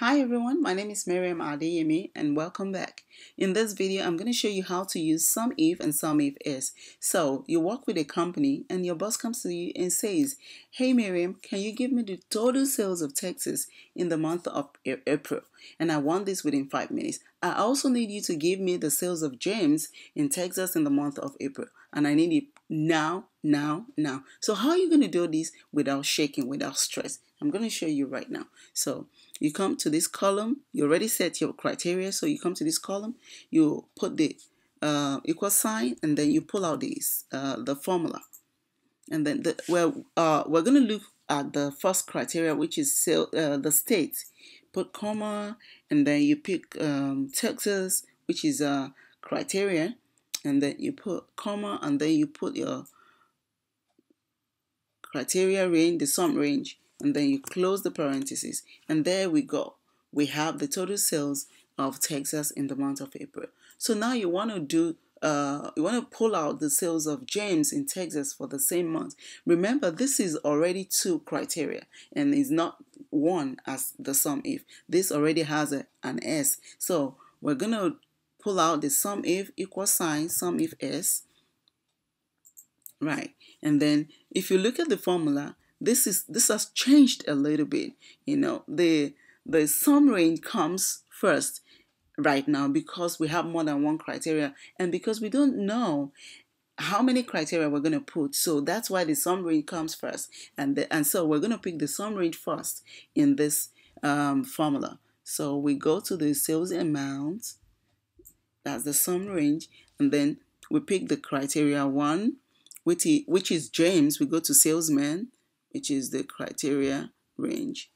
Hi everyone, my name is Miriam Adeyemi and welcome back. In this video, I'm going to show you how to use SUMIF and some if is. So, you work with a company and your boss comes to you and says, Hey Miriam, can you give me the total sales of Texas in the month of April? And I want this within 5 minutes. I also need you to give me the sales of James in Texas in the month of April. And I need it now, now, now. So how are you going to do this without shaking, without stress? I'm going to show you right now. So you come to this column, you already set your criteria. So you come to this column, you put the uh, equal sign, and then you pull out these, uh, the formula. And then the, well, uh, we're going to look at the first criteria, which is uh, the state. Put comma, and then you pick um, Texas, which is a criteria, and then you put comma, and then you put your criteria range, the sum range, and then you close the parentheses and there we go we have the total sales of Texas in the month of April so now you want to do uh, you want to pull out the sales of James in Texas for the same month. Remember, this is already two criteria and is not one as the sum if. This already has a, an S. So we're going to pull out the sum if equal sign, sum if s. Right. And then if you look at the formula, this is this has changed a little bit you know the the sum range comes first right now because we have more than one criteria and because we don't know how many criteria we're going to put so that's why the sum range comes first and the, and so we're going to pick the sum range first in this um, formula so we go to the sales amount that's the sum range and then we pick the criteria one which is, which is James we go to salesman which is the criteria range.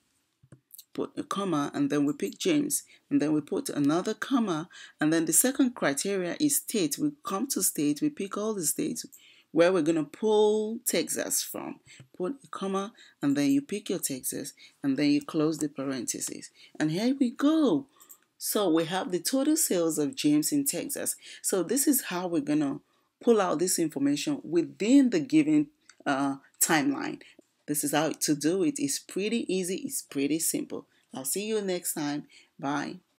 Put a comma and then we pick James and then we put another comma and then the second criteria is state. We come to state, we pick all the states where we're going to pull Texas from. Put a comma and then you pick your Texas and then you close the parentheses. And here we go. So we have the total sales of James in Texas. So this is how we're going to pull out this information within the given uh, timeline. This is how to do it. It's pretty easy. It's pretty simple. I'll see you next time. Bye.